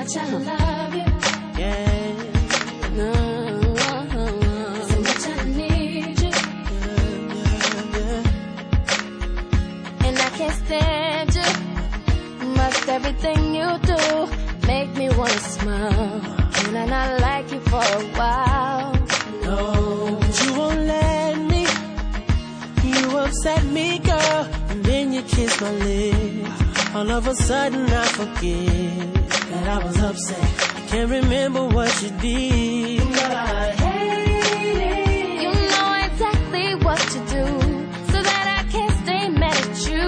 much I love you. Yeah. I need you. And I can't stand you. Must everything you do make me wanna smile. Can I not like you for a while? No, but you won't let me. You upset me, girl, and then you kiss my lips. All of a sudden I forget I was upset. I can't remember what you did, but I hate it. You know exactly what to do so that I can't stay mad at you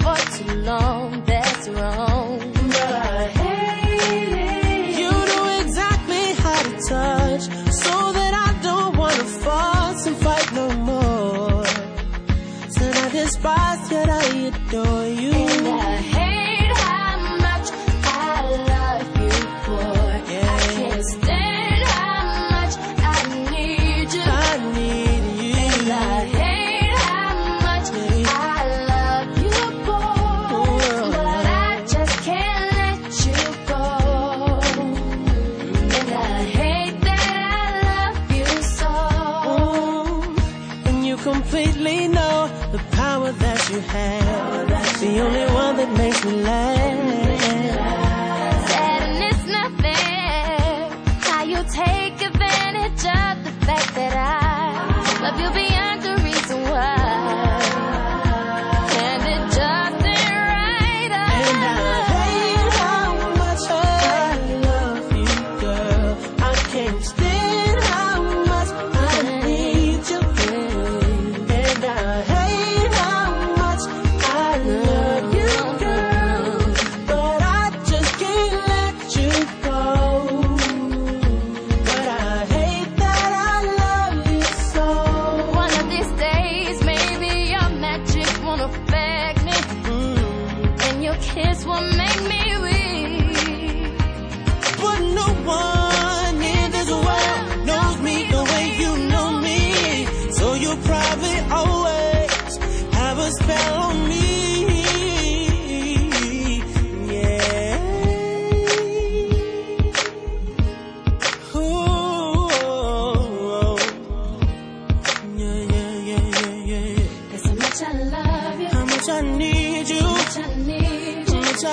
for too long. That's wrong. But I hate it. You know exactly how to touch, so that I don't wanna fuss and fight no more. Said I despise, yet I adore you. And I you have. The only one that makes me laugh. Make me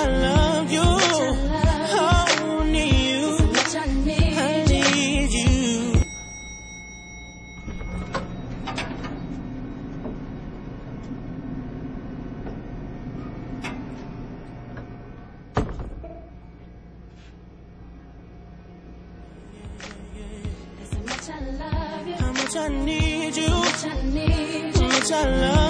I love you. You. much I need you. how How much I need you. How much I love you.